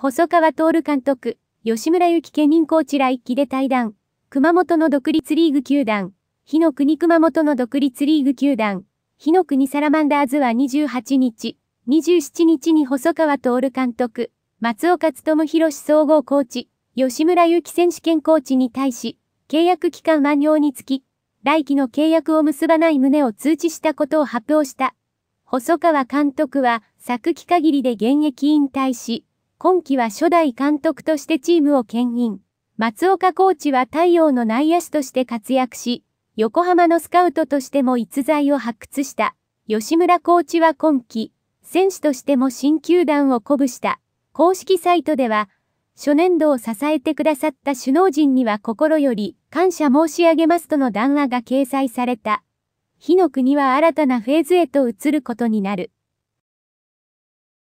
細川徹監督、吉村幸兼任コーチら一期で対談。熊本の独立リーグ球団。日の国熊本の独立リーグ球団。日の国サラマンダーズは28日、27日に細川徹監督、松岡務博総合コーチ、吉村幸選手権コーチに対し、契約期間満了につき、来期の契約を結ばない旨を通知したことを発表した。細川監督は、昨期限りで現役引退し、今季は初代監督としてチームを牽引。松岡コーチは太陽の内野手として活躍し、横浜のスカウトとしても逸材を発掘した。吉村コーチは今季、選手としても新球団を鼓舞した。公式サイトでは、初年度を支えてくださった首脳陣には心より感謝申し上げますとの談話が掲載された。火の国は新たなフェーズへと移ることになる。